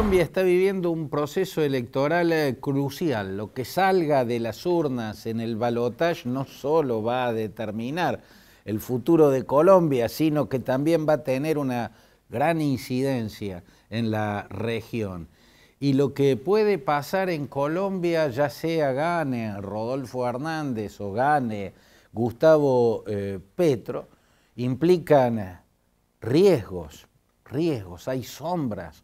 Colombia está viviendo un proceso electoral eh, crucial. Lo que salga de las urnas en el balotaje no solo va a determinar el futuro de Colombia, sino que también va a tener una gran incidencia en la región. Y lo que puede pasar en Colombia, ya sea gane Rodolfo Hernández o gane Gustavo eh, Petro, implican riesgos, riesgos, hay sombras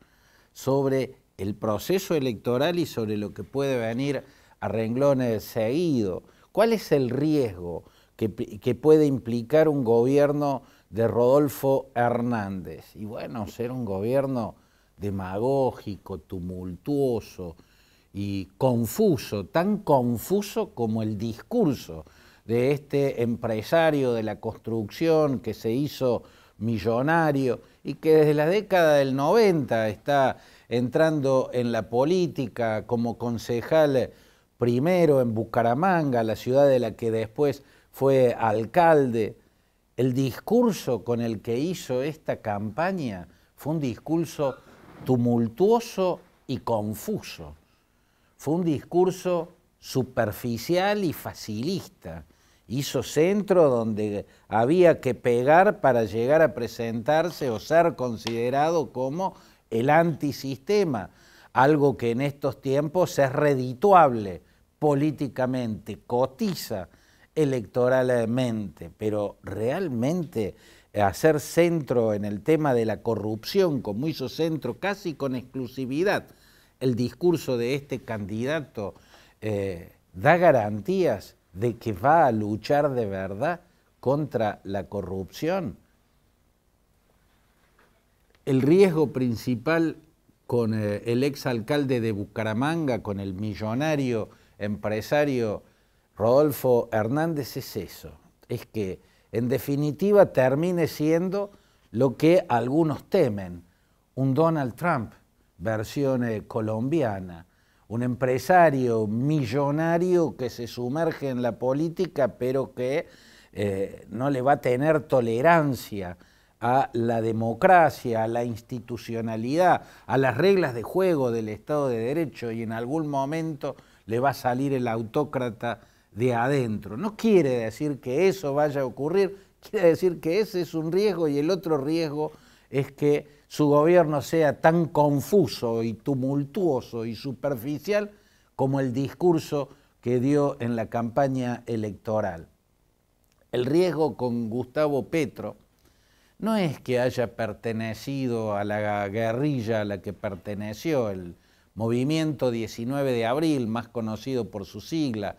sobre el proceso electoral y sobre lo que puede venir a renglones seguido. ¿Cuál es el riesgo que, que, puede implicar un gobierno de Rodolfo Hernández? Y bueno, ser un gobierno demagógico, tumultuoso y confuso, tan confuso como el discurso de este empresario de la construcción que se hizo millonario y que desde la década del 90 está entrando en la política como concejal primero en Bucaramanga, la ciudad de la que después fue alcalde. El discurso con el que hizo esta campaña fue un discurso tumultuoso y confuso. Fue un discurso superficial y facilista hizo centro donde había que pegar para llegar a presentarse o ser considerado como el antisistema, algo que en estos tiempos es redituable políticamente, cotiza electoralmente, pero realmente hacer centro en el tema de la corrupción, como hizo centro casi con exclusividad el discurso de este candidato, eh, da garantías de que va a luchar de verdad contra la corrupción. El riesgo principal con eh, el exalcalde de Bucaramanga, con el millonario empresario Rodolfo Hernández es eso, es que en definitiva termine siendo lo que algunos temen, un Donald Trump versión eh, colombiana, un empresario millonario que se sumerge en la política, pero que eh, no le va a tener tolerancia a la democracia, a la institucionalidad, a las reglas de juego del Estado de Derecho y en algún momento le va a salir el autócrata de adentro. No quiere decir que eso vaya a ocurrir, quiere decir que ese es un riesgo y el otro riesgo es que su gobierno sea tan confuso y tumultuoso y superficial como el discurso que dio en la campaña electoral. El riesgo con Gustavo Petro no es que haya pertenecido a la guerrilla a la que perteneció el movimiento 19 de abril, más conocido por su sigla,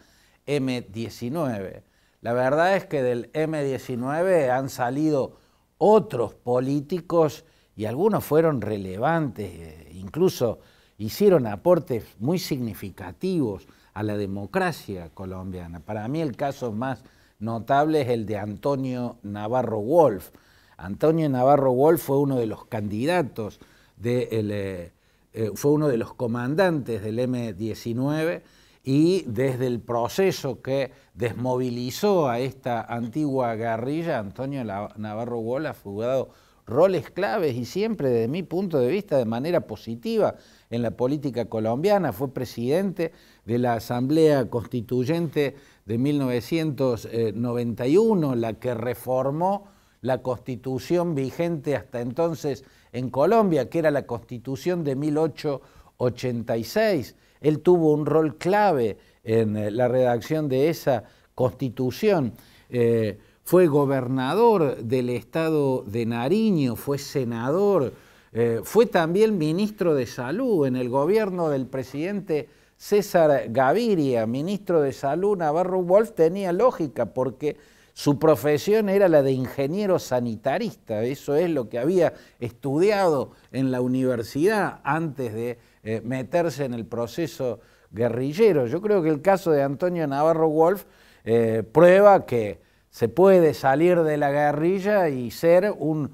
M19. La verdad es que del M19 han salido otros políticos y algunos fueron relevantes, eh, incluso hicieron aportes muy significativos a la democracia colombiana. Para mí el caso más notable es el de Antonio Navarro Wolf. Antonio Navarro Wolf fue uno de los candidatos, eh, eh, fue uno de los comandantes del M-19 y desde el proceso que desmovilizó a esta antigua guerrilla, Antonio Navarro Wolf ha jugado roles claves y siempre desde mi punto de vista de manera positiva en la política colombiana. Fue presidente de la Asamblea Constituyente de 1991, la que reformó la constitución vigente hasta entonces en Colombia, que era la constitución de 1886. Él tuvo un rol clave en eh, la redacción de esa constitución. Eh, fue gobernador del estado de Nariño, fue senador, eh, fue también ministro de Salud en el gobierno del presidente César Gaviria, ministro de Salud, Navarro Wolf tenía lógica porque su profesión era la de ingeniero sanitarista, eso es lo que había estudiado en la universidad antes de eh, meterse en el proceso guerrillero. Yo creo que el caso de Antonio Navarro Wolf eh, prueba que se puede salir de la guerrilla y ser un,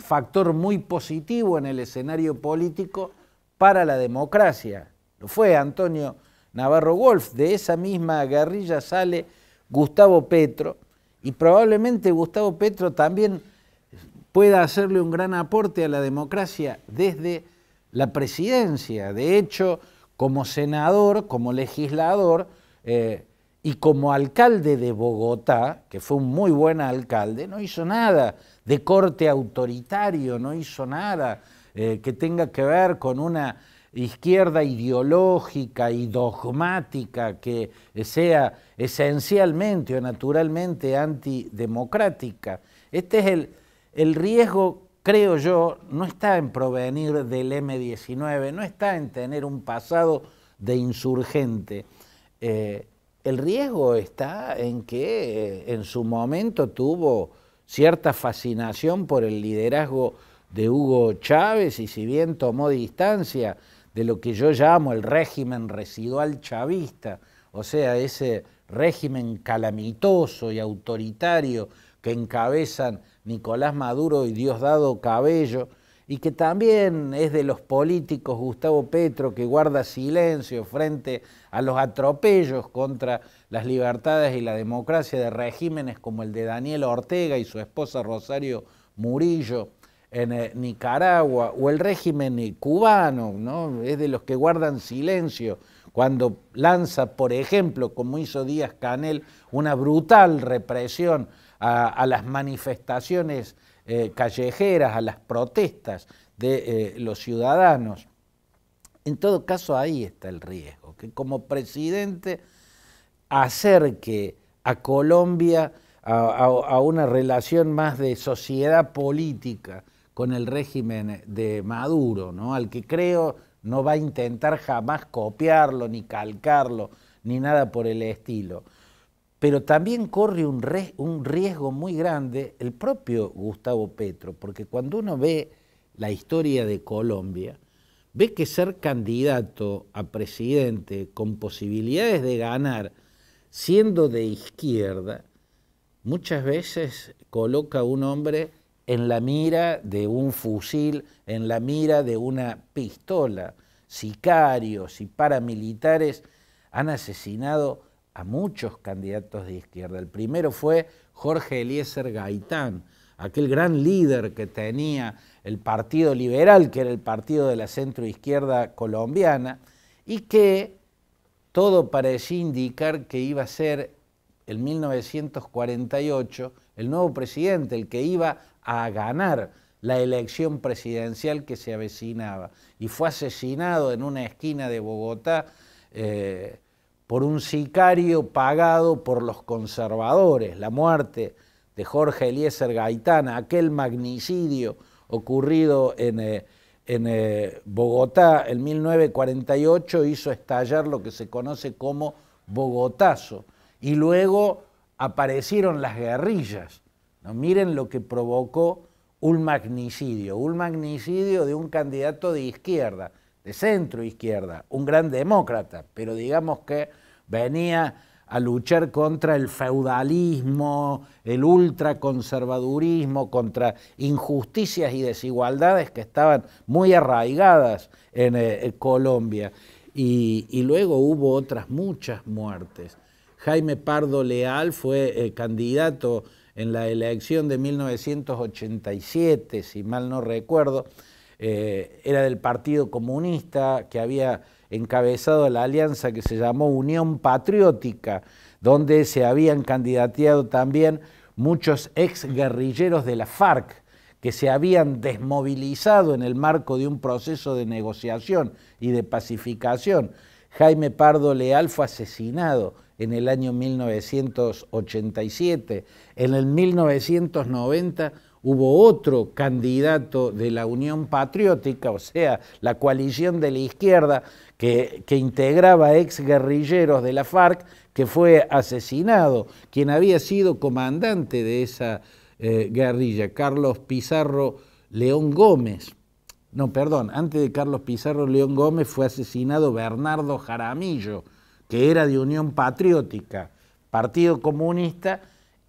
factor muy positivo en el escenario político para la democracia. Lo fue Antonio Navarro Wolf, de esa misma guerrilla sale Gustavo Petro y probablemente Gustavo Petro también pueda hacerle un gran aporte a la democracia desde la presidencia. De hecho, como senador, como legislador eh, y como alcalde de Bogotá, que fue un muy buen alcalde, no hizo nada de corte autoritario, no hizo nada eh, que tenga que ver con una izquierda ideológica y dogmática que sea esencialmente o naturalmente antidemocrática. Este es el, el riesgo, creo yo, no está en provenir del M19, no está en tener un pasado de insurgente. Eh, el riesgo está en que eh, en su momento tuvo cierta fascinación por el liderazgo de Hugo Chávez y si bien tomó distancia de lo que yo llamo el régimen residual chavista, o sea, ese régimen calamitoso y autoritario que encabezan Nicolás Maduro y Diosdado Cabello, y que también es de los políticos Gustavo Petro que guarda silencio frente a los atropellos contra las libertades y la democracia de regímenes como el de Daniel Ortega y su esposa Rosario Murillo, en eh, Nicaragua o el régimen cubano, ¿no? es de los que guardan silencio cuando lanza, por ejemplo, como hizo Díaz Canel, una brutal represión a, las manifestaciones eh, callejeras, a las protestas de eh, los ciudadanos. En todo caso, ahí está el riesgo, que como presidente acerque a Colombia a una relación más de sociedad política, con el régimen de Maduro, ¿no? al que creo no va a intentar jamás copiarlo, ni calcarlo, ni nada por el estilo. Pero también corre un, riesgo muy grande el propio Gustavo Petro, porque cuando uno ve la historia de Colombia, ve que ser candidato a presidente con posibilidades de ganar siendo de izquierda, muchas veces coloca a un hombre en la mira de un fusil, en la mira de una pistola. Sicarios y paramilitares han asesinado a muchos candidatos de izquierda. El primero fue Jorge Eliezer Gaitán, aquel gran líder que tenía el Partido Liberal, que era el partido de la centroizquierda colombiana, y que todo parecía indicar que iba a ser en 1948 el nuevo presidente, el que iba a ganar la elección presidencial que se avecinaba. Y fue asesinado en una esquina de Bogotá eh, por un sicario pagado por los conservadores. La muerte de Jorge Eliezer Gaitán, aquel magnicidio ocurrido en, eh, en eh, Bogotá en 1948, hizo estallar lo que se conoce como Bogotazo. Y luego aparecieron las guerrillas Miren lo que provocó un magnicidio, un magnicidio de un candidato de izquierda, centro izquierda, un gran demócrata, pero digamos que venía a luchar contra el feudalismo, el ultraconservadurismo, contra injusticias y desigualdades que estaban muy arraigadas en eh, Colombia. Y, luego hubo otras muchas muertes. Jaime Pardo Leal fue eh, candidato en la elección de 1987, si mal no recuerdo, eh, era del Partido Comunista que había encabezado la alianza que se llamó Unión Patriótica, donde se habían candidateado también muchos ex guerrilleros de la FARC que se habían desmovilizado en el marco de un proceso de negociación y de pacificación. Jaime Pardo Leal fue asesinado en el año 1987. En el 1990 hubo otro candidato de la Unión Patriótica, o sea, la coalición de la izquierda que, integraba ex guerrilleros de la FARC, que fue asesinado, quien había sido comandante de esa eh, guerrilla, Carlos Pizarro León Gómez. No, perdón, antes de Carlos Pizarro León Gómez fue asesinado Bernardo Jaramillo, que era de Unión Patriótica, Partido Comunista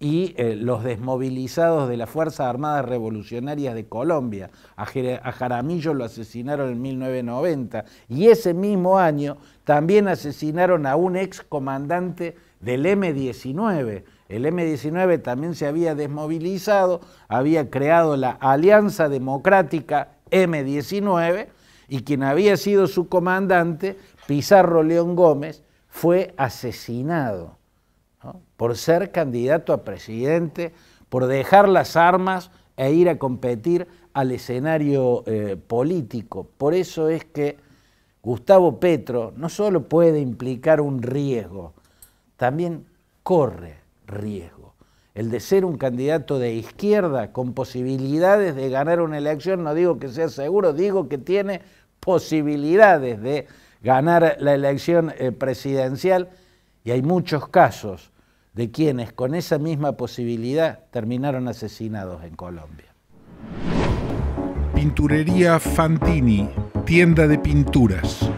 y eh, los desmovilizados de las Fuerzas Armadas Revolucionarias de Colombia. A, Jaramillo lo asesinaron en 1990 y ese mismo año también asesinaron a un ex comandante del M-19. El M-19 también se había desmovilizado, había creado la Alianza Democrática M-19 y quien había sido su comandante, Pizarro León Gómez, fue asesinado por ser candidato a presidente, por dejar las armas e ir a competir al escenario eh, político. Por eso es que Gustavo Petro no solo puede implicar un riesgo, también corre riesgo. El de ser un candidato de izquierda con posibilidades de ganar una elección, no digo que sea seguro, digo que tiene posibilidades de ganar la elección eh, presidencial y hay muchos casos de quienes con esa misma posibilidad terminaron asesinados en Colombia. Pinturería Fantini, tienda de pinturas